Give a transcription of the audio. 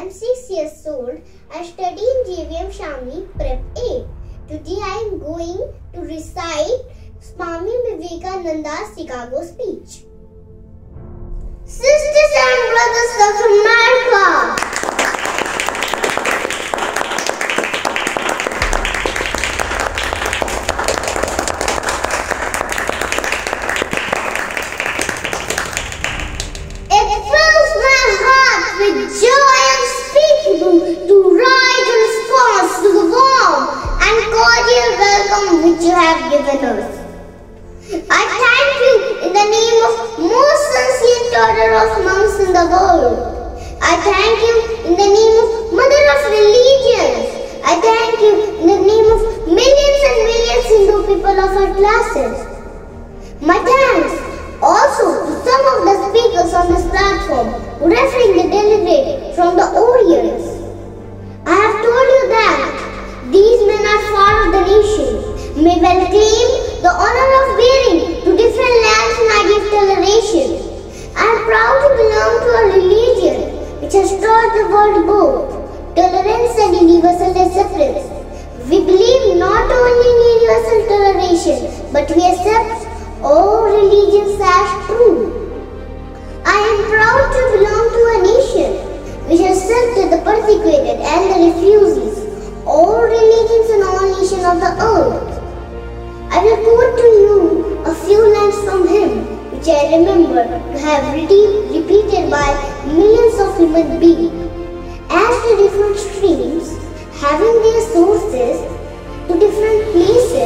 I'm 6 years old. I study in JVM Shyamali Prep A. Today I am going to recite Swami Vivekananda's Chicago speech. Sisters and brothers of have given us. I thank you in the name of most sincere daughter of monks in the world. I thank you in the name of mother of religions. I thank you in the name of millions and millions Hindu people of our classes. My thanks also to some of the speakers on this platform who referring the delegate from the audience. May well claim the honor of bearing to different lands and idea of toleration. I am proud to belong to a religion which has taught the world both tolerance and universal acceptance. We believe not only in universal toleration, but we accept all religions as true. Quote to you a few lines from him, which I remember to have re- repeated by millions of human beings. As the different streams, having their sources to different places,